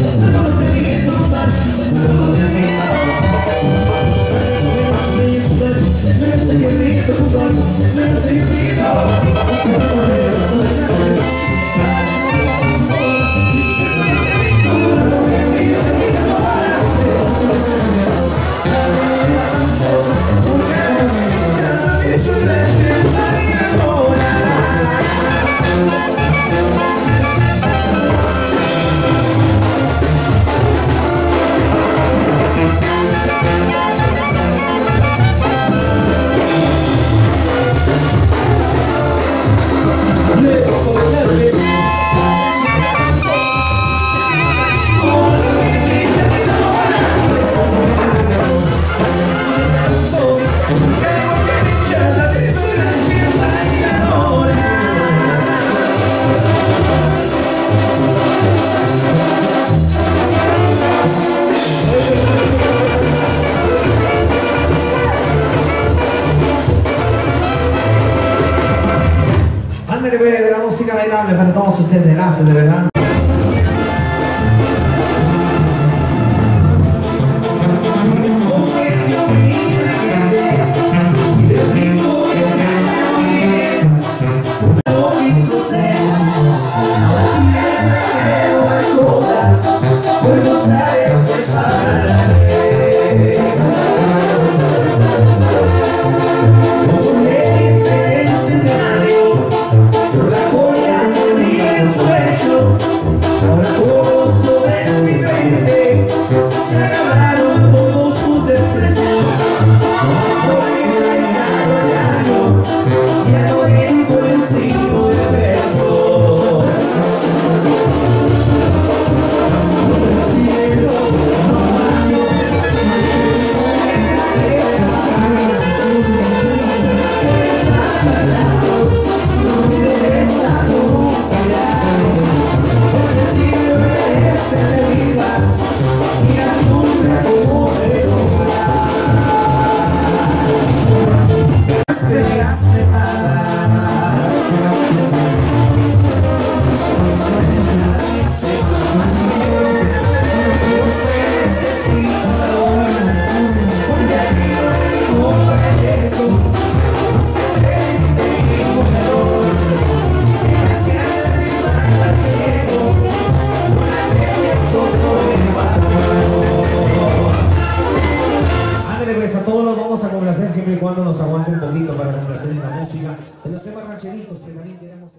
Solo te digo, solo te. Güey, de la música bailable para todos ustedes, gracias, de verdad. Pues a todos los vamos a complacer siempre y cuando nos aguante un poquito para complacer en la música de los temas rancheritos que también queremos.